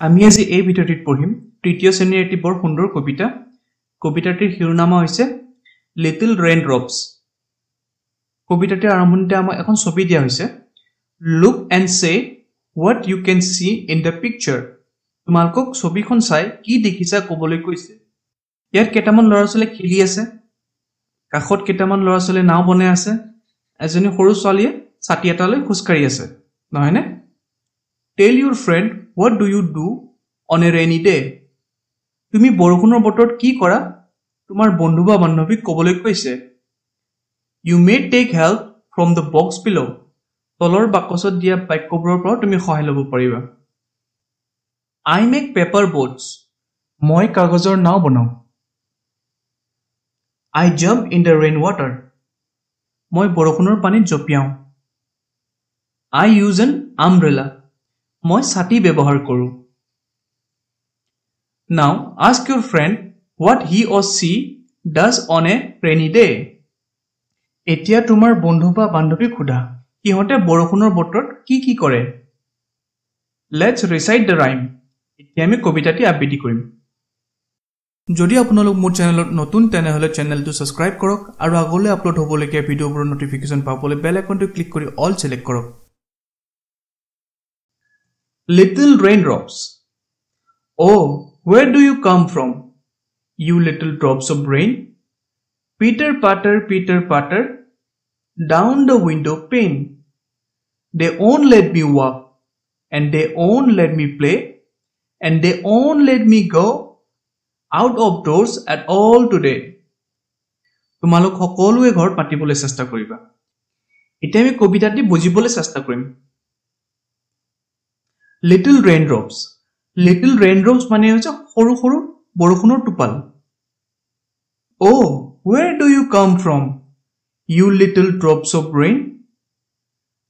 আমি আজি এই ভিডিঅ'টিত পঢ়িম। তৃতীয় শ্ৰেণীৰ এটি বৰ সুন্দৰ কবিতা। কবিতাটিৰ শিৰোনামা হৈছে লিটিল ৰেইন ড্ৰপছ কবিতাটিৰ আৰম্ভণিতে আমাক এখন ছবি দিয়া হৈছে। Look and say what you can see in the picture তোমালোকক ছবিখন চাই কি দেখিছা ক'বলৈ কৈছে। ইয়াত কেইটামান ল'ৰা ছোৱালীয়ে খেলি আছে। কাষত কেইটামান ল'ৰা ছোৱালীয়ে নাও বনাই আছে। এজনী সৰু ছোৱালীয়ে ছাতি এটা লৈ খোজকাঢ়ি আছে। নহয়নে? Tell your friend what do you do on a rainy day তুমি বৰষুণৰ বতৰত কি কৰা? তোমাৰ বন্ধু বা বান্ধৱীক ক'বলৈ কৈছে। You may take help from the box below' তলৰ বাকচত দিয়া বাক্যবোৰৰ পৰা তুমি সহায় ল'ব পাৰিবা। আই মেক পেপাৰ ব'টছ মই কাগজৰ নাও বনাওঁ। I jump in the rain water মই বৰষুণৰ পানীত জঁপিয়াওঁ। আই ইউজ এন আমব্ৰেলা মই ছাতি ব্যৱহাৰ কৰোঁ। Now ask your friend what he or she does on a rainy day এতিয়া তোমাৰ বন্ধু বা বান্ধৱীক সোধা সিহঁতে বৰষুণৰ বতৰত কি কি কৰে? লেটছ ৰিচাইড দ্য ৰাইম এতিয়া আমি কবিতাটি আবৃত্তি কৰিম। যদি আপোনালোক মোৰ চেনেলত নতুন তেনেহ'লে চেনেলটো ছাবস্ক্ৰাইব কৰক আৰু আগলৈ আপলোড হ'বলগীয়া ভিডিঅ'বোৰৰ নটিফিকেশ্যন পাবলৈ বেল আইকনটো ক্লিক কৰি অল ছিলেক্ট কৰক। Little raindrops. Oh, where do you come from? You little drops of rain. Peter patter, Peter patter, down the window pane. They won't let me walk, and they won't let me play, and they won't let me go out of doors at all today. তোমালোক সকলোৱে ঘৰত পাতিবলৈ চেষ্টা কৰিবা এতিয়া আমি কবিতাটি বুজিবলৈ চেষ্টা কৰিম little rain drops little rain drops মানে হৈছে সৰু সৰু বৰষুণৰ টোপাল। O' where do you come from you little drops of rain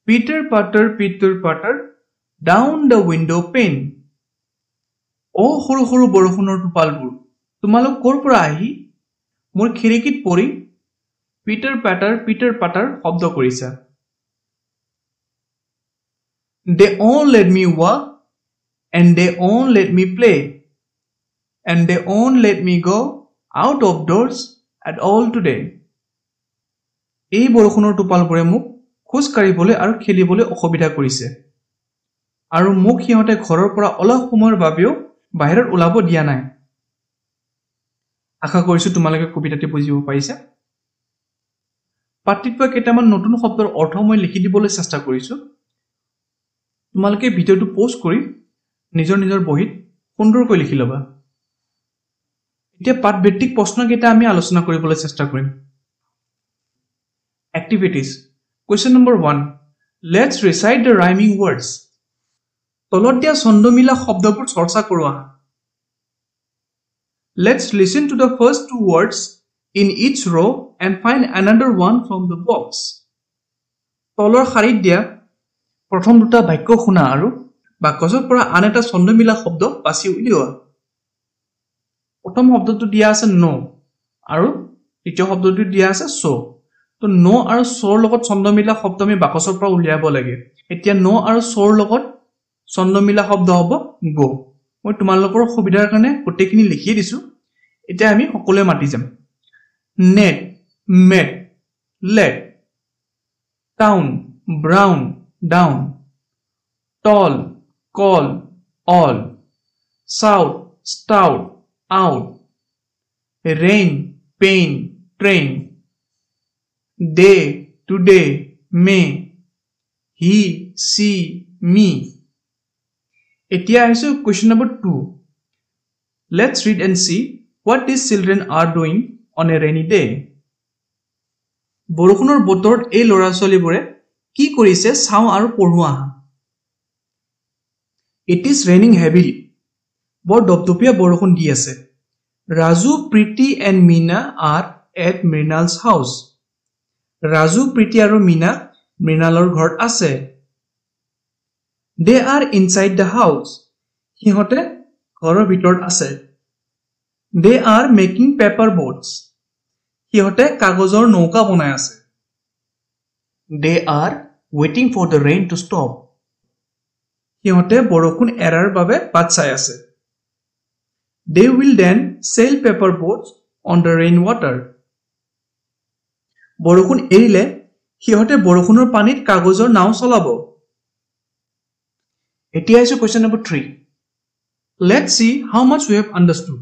pitter patter pitter patter down the window' pane অ' সৰু সৰু বৰষুণৰ টোপালবোৰ। তোমালোক ক'ৰ পৰা আহি মোৰ খিৰিকীত পৰি? পিটাৰ পেটাৰ পিটাৰ পাটাৰ শব্দ কৰিছা। They won't let me walk, and they won't let me play, and they won't let me go out of doors at all today. এই বৰষুণৰ টোপালবোৰে মোক খোজ কাঢ়িবলৈ আৰু খেলিবলৈ অসুবিধা কৰিছে। আৰু মোক সিহঁতে ঘৰৰ পৰা অলপ সময়ৰ বাবেও বাহিৰত ওলাব দিয়া নাই। আশা কৰিছো তোমালোকে কবিতাটি বুজিব পাৰিছে। পাত্ৰিত পোৱা কেইটামান নতুন শব্দৰ অৰ্থ মই লিখি দিবলৈ চেষ্টা কৰিছোঁ। তোমালোকে ভিডিঅ'টো প'ষ্ট কৰি নিজৰ নিজৰ বহীত সুন্দৰকৈ লিখি ল'বা। এতিয়া পাঠভিত্তিক প্ৰশ্নকেইটা আমি আলোচনা কৰিবলৈ চেষ্টা কৰিম। Activities question number one let's recite the rhyming words তলত দিয়া ছন্দমিলা শব্দবোৰ চৰ্চা কৰোঁ আহা let's listen to the first two words in its row' and find another one from the box তলৰ শাৰীত দিয়া প্ৰথম দুটা বাক্য শুনা আৰু বাকচৰ পৰা আন এটা ছন্দমিলা শব্দ বাছি উলিওৱা। প্ৰথম শব্দটো দিয়া আছে ন আৰু দ্বিতীয় শব্দটো দিয়া আছে চ' তো ন আৰু চ'ৰ লগত ছন্দমিলা শব্দ আমি বাকচৰ পৰা উলিয়াব লাগে। এতিয়া ন আৰু চ'ৰ লগত ছন্দমিলা শব্দ হ'ব গ। মই তোমালোকৰ সুবিধাৰ কাৰণে গোটেইখিনি লিখিয়ে দিছোঁ। এতিয়া আমি সকলোৱে মাতি যাম। Net met let town brown. Down, tall, call, all, south, stout, out, rain, pain, train, day, today, may, he, she, me. এতিয়া আহিছোঁ question number two let's read and see what these children are doing on a rainy day বৰষুণৰ বতৰত এই ল'ৰা ছোৱালীবোৰে কি কৰিছে চাওঁ আৰু পঢ়ো আহা। ইট ইজ ৰেইনিং হেভিলি বৰ দপদপীয়া বৰষুণ দি আছে। Raju Priti and Meena are at Mrinal's house Raju Priti আৰু মীনা মৃণালৰ ঘৰত আছে। They are inside the house সিহঁতে ঘৰৰ ভিতৰত আছে। They are making paper boats সিহঁতে কাগজৰ নৌকা বনাই আছে। They are ৱেইটিং for the rain to stop সিহঁতে বৰষুণ এৰাৰ বাবে বাট চাই আছে। They will then sail paper boats on the rain water বৰষুণ এৰিলে সিহঁতে বৰষুণৰ পানীত কাগজৰ নাও চলাব। এতিয়া আহিছো question number three let see how much we have understood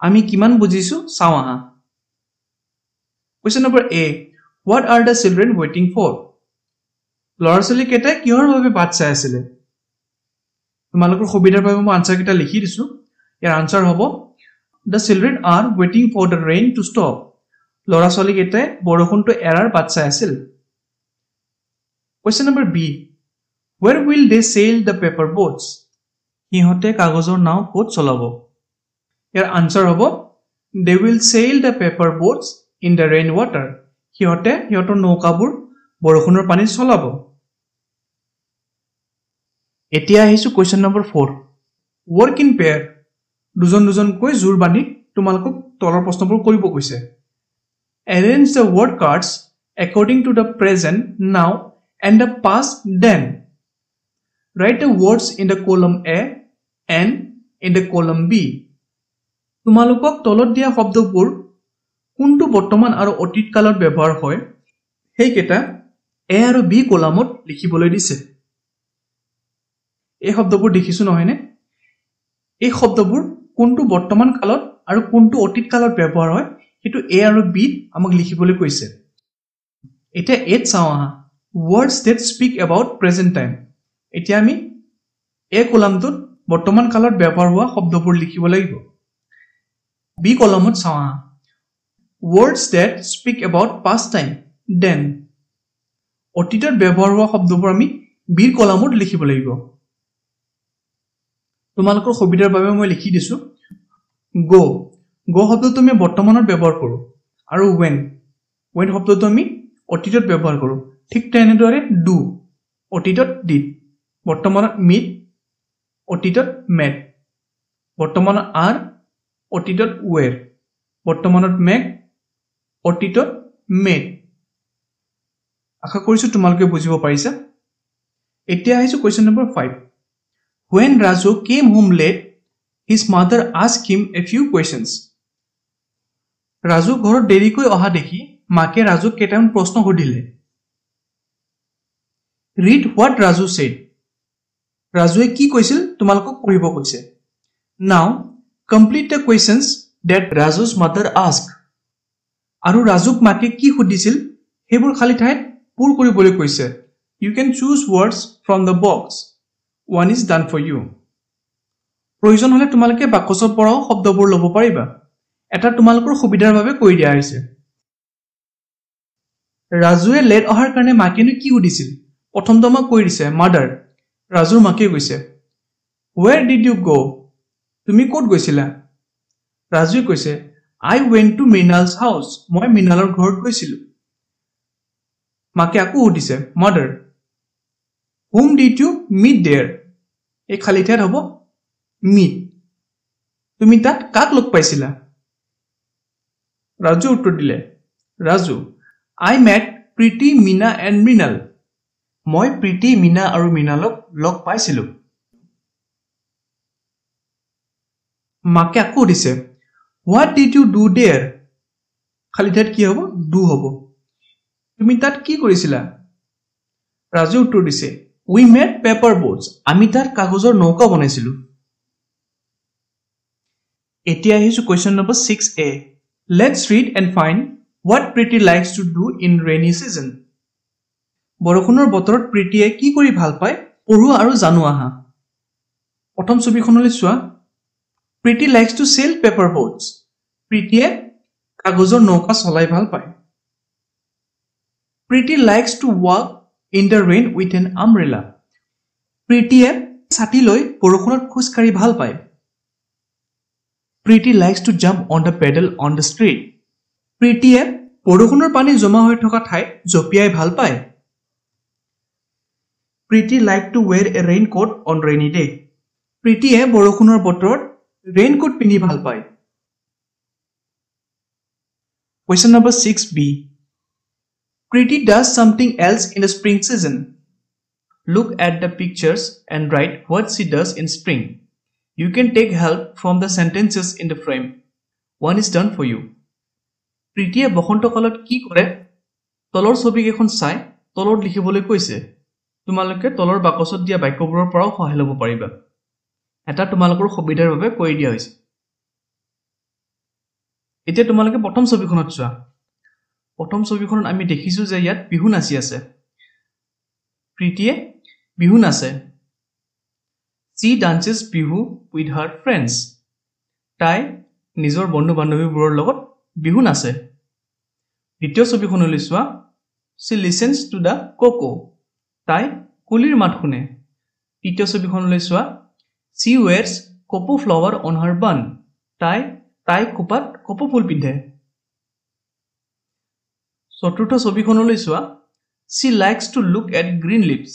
আমি কিমান বুজিছো? চাওঁ আহা। Question number A what are the children ৱেইটিং for ল'ৰা ছোৱালীকেইটাই কিহৰ বাবে বাট চাই আছিলে? তোমালোকৰ সুবিধাৰ বাবে মই আনচাৰকেইটা লিখি দিছো। ইয়াৰ আনচাৰ হ'ব the children are ৱেইটিং for the rain to stop ল'ৰা ছোৱালীকেইটাই বৰষুণটো এৰাৰ বাট চাই আছিল। Question number B where will they sail the paper boats সিহঁতে কাগজৰ নাও ক'ত চলাব? ইয়াৰ আনচাৰ হ'ব they will sail the paper boats in the rain water সিহঁতে সিহঁতৰ নৌকাবোৰ বৰষুণৰ পানীত চলাব। এতিয়া আহিছো question number four work in pair দুজন দুজনকৈ জোৰ বান্ধি তোমালোকক তলৰ প্ৰশ্নবোৰ কৰিব কৈছে। Arrange the word cards according to the present now and the past then write the words in the column A and in the column B তোমালোকক তলত দিয়া শব্দবোৰ কোনটো বৰ্তমান আৰু অতীত কালত ব্যৱহাৰ হয় সেইকেইটা এ আৰু বি কলামত লিখিবলৈ দিছে। এই শব্দবোৰ দেখিছো নহয়নে এই শব্দবোৰ কোনটো বৰ্তমান কালত আৰু কোনটো অতীত কালত ব্যৱহাৰ হয় সেইটো এ আৰু বিত আমাক লিখিবলৈ কৈছে। এতিয়া এত চাওঁ আহা। Words that speak about present time এতিয়া আমি এ কলামটোত বৰ্তমান কালত ব্যৱহাৰ হোৱা শব্দবোৰ লিখিব লাগিব। বি কলমত চাওঁ আহা। Words that speak about past time then অতীতত ব্যৱহাৰ হোৱা শব্দবোৰ আমি বিৰ কলামত লিখিব লাগিব। তোমালোকৰ সুবিধাৰ বাবে মই লিখি দিছো গ' গ' শব্দটো আমি বৰ্তমানত ব্যৱহাৰ কৰোঁ। আৰু ৱেন ৱেন শব্দটো আমি অতীতত ব্যৱহাৰ কৰোঁ। ঠিক তেনেদৰে ডু অতীতত ডিড বৰ্তমানত মিট অতীতত মেট বৰ্তমানত আৰ অতীতত ৱেৰ বৰ্তমানত মেক অতীতত মেড আশা কৰিছোঁ তোমালোকে বুজিব পাৰিছা। এতিয়া আহিছোঁ question number five when Raju came home late his mother ask him a few questions Raju ঘৰত দেৰিকৈ অহা দেখি মাকে ৰাজুক কেইটামান প্ৰশ্ন সুধিলে। ৰিড হোৱাট ৰাজু ছেড ৰাজুৱে কি কৈছিল তোমালোকক পঢ়িব কৈছে। Now complete the questions that Raju's mother ask আৰু ৰাজুক মাকে কি সুধিছিল সেইবোৰ খালী ঠাইত পূৰ কৰিবলৈ কৈছে you can choose words from the box one is done for you প্ৰয়োজন হ'লে তোমালোকে বাকচৰ পৰাও শব্দবোৰ ল'ব পাৰিবা। এটা তোমালোকৰ সুবিধাৰ বাবে কৰি দিয়া হৈছে। ৰাজুৱে লেট অহাৰ কাৰণে মাকেনো কি সুধিছিল প্ৰথমটো আমাক কৈ দিছে মাদাৰ ৰাজুৰ মাকে কৈছে ৱেৰ ডিড ইউ গ' তুমি ক'ত গৈছিলা? ৰাজুৱে কৈছে আই ৱেন টু মৃণালছ হাউচ মই মৃণালৰ ঘৰত গৈছিলো। মাকে আকৌ সুধিছে mother whom did you meet there এই খালী ঠাইত হ'ব মিট তুমি তাত কাক লগ পাইছিলা? ৰাজু উত্তৰ দিলে Raju I met Priti Mina and Mrinal মই প্ৰীতি মীনা আৰু মৃণালক লগ পাইছিলো। মাকে আকৌ সুধিছে what did you do there খালী ঠাইত কি হ'ব? ডু হ'ব। তুমি তাত কি কৰিছিলা? ৰাজু উত্তৰ দিছে উই মেড পেপাৰ বোটছ আমি তাত কাগজৰ নৌকা বনাইছিলো। এতিয়া আহিছো question number six A let's read and find what Priti likes to do in rainy season বৰষুণৰ বতৰত প্ৰীতিয়ে কি কৰি ভাল পায় পঢ়োৱা আৰু জানো আহা। প্ৰথম ছবিখনলৈ চোৱা Priti likes to sail paper boats প্ৰীতিয়ে কাগজৰ নৌকা চলাই ভাল পায়। Priti likes to walk in the rain with an umbrella প্ৰীতিয়ে ছাতি লৈ বৰষুণত খোজকাঢ়ি ভাল পায়। Priti likes to jump on the puddle on the street প্ৰীতিয়ে বৰষুণৰ পানী জমা হৈ থকা ঠাইত জঁপিয়াই ভাল পায়। Priti like to wear a rain coat on rainy day প্ৰীতিয়ে বৰষুণৰ বতৰত ৰেইন কোট পিন্ধি ভাল পায়। Question number six B Priti does something else in the spring season Look at the pictures and write what she does in spring. You can take help from the sentences in the frame. One is done for you. প্ৰীতিয়ে বসন্তকালত কি কৰে তলৰ ছবিকেইখন চাই তলত লিখিবলৈ কৈছে তোমালোকে তলৰ বাকচত দিয়া বাক্যবোৰৰ পৰাও সহায় ল'ব পাৰিবা এটা তোমালোকৰ সুবিধাৰ বাবে কৰি দিয়া হৈছে এতিয়া তোমালোকে প্ৰথম ছবিখনত চোৱা প্ৰথম ছবিখনত আমি দেখিছোঁ যে ইয়াত বিহু নাচি আছে। প্ৰীতিয়ে বিহু নাচে। She dances Bihu with her friends. তাই নিজৰ বন্ধু বান্ধৱীবোৰৰ লগত বিহু নাচে। দ্বিতীয় ছবিখনলৈ চোৱা। She listens to the cuckoo তাই কুলিৰ মাত শুনে। তৃতীয় ছবিখনলৈ চোৱা। She wears kopou flower on her bun তাই তাই খোপাত কপৌ ফুল পিন্ধে। চতুৰ্থ ছবিখনলৈ চোৱা। She likes to look at green leaves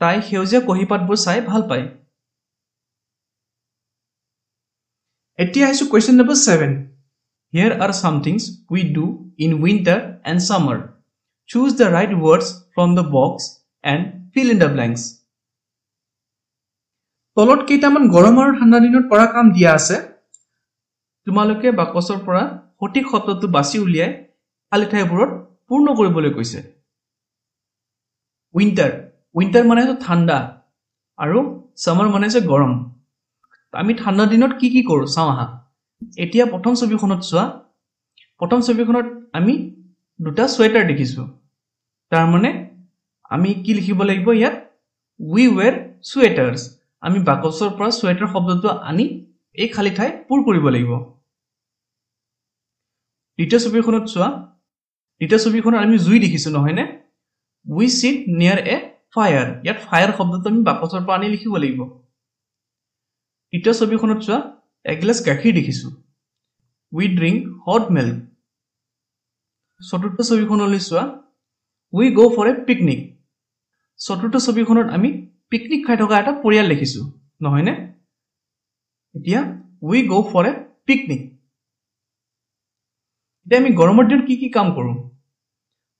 তাই সেউজীয়া কহিপাতবোৰ চাই ভাল পায়। এতিয়া আহিছোঁ question number seven here are somethings we do in winter and summer choose the right words from the box and fill in the blanks তলত কেইটামান গৰম আৰু ঠাণ্ডা দিনত কৰা কাম দিয়া আছে। তোমালোকে বাকচৰ পৰা সঠিক শব্দটো বাছি উলিয়াই খালী ঠাইবোৰত পূৰ্ণ কৰিবলৈ কৈছে। উইণ্টাৰ উইণ্টাৰ মানে হৈছে ঠাণ্ডা আৰু ছামাৰ মানে হৈছে গৰম। আমি ঠাণ্ডা দিনত কি কি কৰোঁ চাওঁ আহা। এতিয়া প্ৰথম ছবিখনত চোৱা। প্ৰথম ছবিখনত আমি দুটা চুৱেটাৰ দেখিছোঁ। তাৰমানে আমি কি লিখিব লাগিব ইয়াত? উই ৱেৰ চুৱেটাৰ্ছ আমি বাকচৰ পৰা চুৱেটাৰ শব্দটো আনি এই খালী ঠাই পূৰ কৰিব লাগিব। দ্বিতীয় ছবিখনত চোৱা। দ্বিতীয় ছবিখনত আমি জুই দেখিছোঁ নহয়নে? উই চিট নিয়াৰ এ ফায়াৰ ইয়াত ফায়াৰ শব্দটো আমি বাকচৰ পৰা আনি লিখিব লাগিব। তৃতীয় ছবিখনত চোৱা এগিলাচ গাখীৰ দেখিছোঁ। উই ড্ৰিংক হট মিল্ক চতুৰ্থ ছবিখনলৈ চোৱা উই গ' ফৰ এ পিকনিক চতুৰ্থ ছবিখনত আমি পিকনিক খাই থকা এটা পৰিয়াল দেখিছোঁ নহয়নে? এতিয়া উই গ' ফৰ এ পিকনিক এতিয়া আমি গৰমৰ দিনত কি কি কাম কৰোঁ?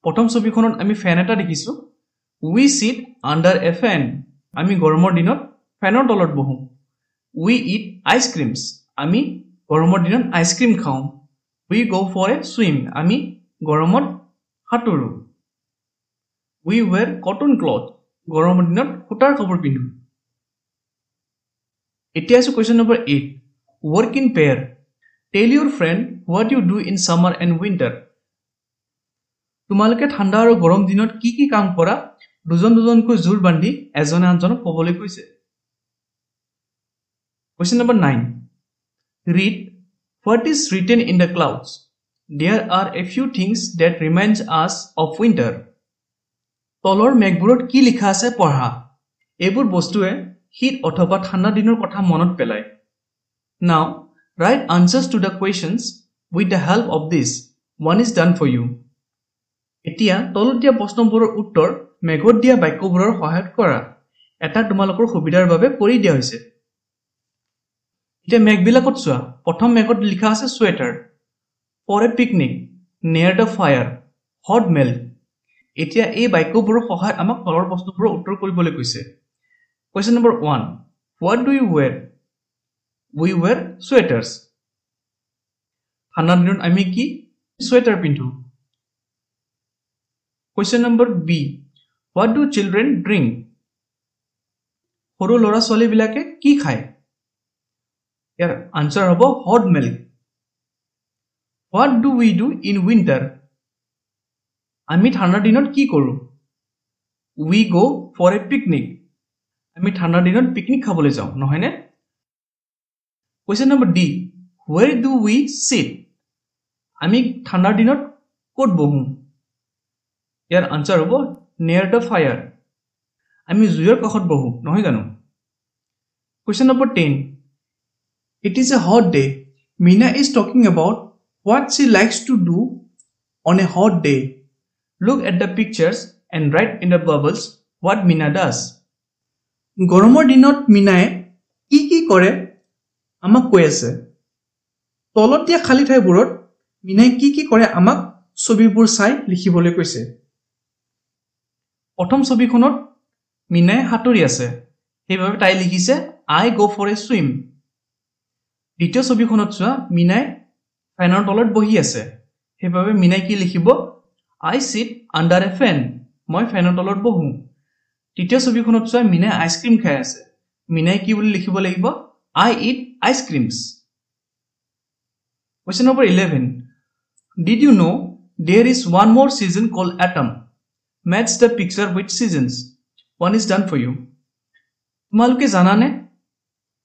প্ৰথম ছবিখনত আমি ফেন এটা দেখিছোঁ। উই চিট আণ্ডাৰ এ ফেন আমি গৰমৰ দিনত ফেনৰ তলত বহোঁ। উই ইট আইচক্ৰীমছ আমি গৰমৰ দিনত আইচক্ৰীম খাওঁ। উই গ' ফৰ এ চুইম আমি গৰমত সাঁতোৰোঁ। উই ৱেৰ কটন ক্লথ গৰমৰ দিনত সূতাৰ কাপোৰ পিন্ধোঁ। এতিয়া আছোঁ question number eight work in pair tell your friend what you do in summer and winter তোমালোকে ঠাণ্ডা আৰু গৰম দিনত কি কি কাম কৰা? দুজন দুজনকৈ জোৰ বান্ধি এজনে আনজনক ক'বলৈ কৈছে। Question number nine read what is written in the clouds there are a few things that reminds us of winter তলৰ মেঘবোৰত কি লিখা আছে পঢ়া। এইবোৰ বস্তুৱে শীত অথবা ঠাণ্ডা দিনৰ কথা মনত পেলায়। Now write answers to the questions with the help of this one is done for you এতিয়া তলত দিয়া প্ৰশ্নবোৰৰ উত্তৰ মেঘত দিয়া বাক্যবোৰৰ সহায়ত কৰা। এটা তোমালোকৰ সুবিধাৰ বাবে কৰি দিয়া হৈছে। এতিয়া মেঘবিলাকত চোৱা। প্ৰথম মেঘত লিখা আছে sweater a picnic near the fire hot milk এতিয়া এই বাক্যবোৰৰ সহায়ত আমাক তলৰ প্ৰশ্নবোৰৰ উত্তৰ কৰিবলৈ কৈছে। Question number one what do you wear we wear sweaters ঠাণ্ডা দিনত আমি কি চুৱেটাৰ পিন্ধো? Question number B what do children drink সৰু ল'ৰা ছোৱালীবিলাকে কি খায়? ইয়াৰ আনচাৰ হ'ব hot milk what do we do in winter আমি ঠাণ্ডাৰ দিনত কি কৰোঁ? উই গ' ফৰ এ পিকনিক আমি ঠাণ্ডাৰ দিনত পিকনিক খাবলৈ যাওঁ নহয়নে? Question number D where do we sit আমি ঠাণ্ডাৰ দিনত ক'ত বহোঁ? ইয়াৰ আনচাৰ হ'ব নিয়াৰ দ্য ফায়াৰ আমি জুইৰ কাষত বহোঁ নহয় জানো? Question number ten it is a hot day Meena is talking about what she likes to do on a hot day look at the pictures and write in the bubbles what Meena does গৰমৰ দিনত মিনাই কি কি কৰে? আমাক কৈ আছে তলত দিয়া খালী ঠাইবোৰত মিনাই কি কি কৰে আমাক ছবিবোৰ চাই লিখিবলৈ কৈছে। প্ৰথম ছবিখনত মীনাই সাঁতুৰি আছে সেইবাবে তাই লিখিছে আই গ' ফৰ এ চুইম। দ্বিতীয় ছবিখনত চোৱা মীনাই ফেনৰ তলত বহি আছে সেইবাবে মীনাই কি লিখিব আই চিট আণ্ডাৰ এ ফেন মই ফেনৰ তলত বহোঁ। তৃতীয় ছবিখনত চোৱা মীনাই আইচক্ৰীম খাই আছে মীনাই কি বুলি লিখিব লাগিব I eat ice creams question number eleven did you know' there is one more season call autumn match the picture with seasons one is done for you তোমালোকে জানানে?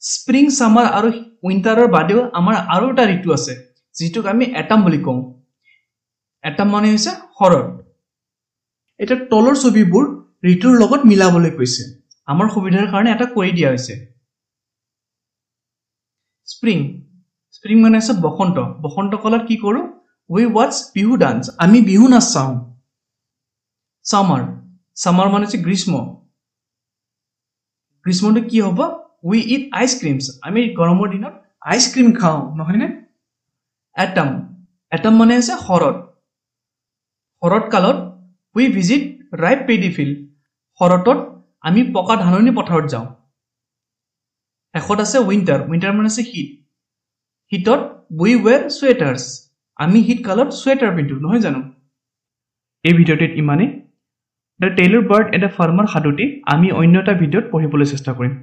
স্প্ৰিং ছামাৰ আৰু উইণ্টাৰৰ বাদেও আমাৰ আৰু এটা ঋতু আছে যিটোক আমি এটাম বুলি কওঁ। এটাম মানে হৈছে শৰৎ এতিয়া তলৰ ছবিবোৰ ঋতুৰ লগত মিলাবলৈ কৈছে। আমাৰ সুবিধাৰ কাৰণে এটা কৰি দিয়া হৈছে। স্প্ৰিং স্প্ৰিং মানে হৈছে বসন্ত। বসন্ত কালত কি কৰোঁ? উই ৱাটছ বিহু ডান্স আমি বিহু নাচ চাওঁ। ছামাৰ ছামাৰ মানে হৈছে গ্ৰীষ্ম। গ্ৰীষ্মটো কি হ'ব? উই ইট আইচক্ৰীমছ আমি গৰমৰ দিনত আইচক্ৰীম খাওঁ নহয়নে এটম এটম মানে হৈছে শৰৎ। শৰৎ কালত we visit ripe paddy field শৰতত আমি পকা ধাননি পথাৰত যাওঁ। শেষত আছে উইণ্টাৰ উইণ্টাৰ মানে আছে শীত শীতত উই ৱেৰ চুৱেটাৰ্ছ আমি শীতকালত চুৱেটাৰ পিন্ধো নহয় জানো এই ভিডিঅ'টোত ইমানেই the tailor bird and the farmer সাধুটি আমি অন্য এটা ভিডিঅ'ত পঢ়িবলৈ চেষ্টা কৰিম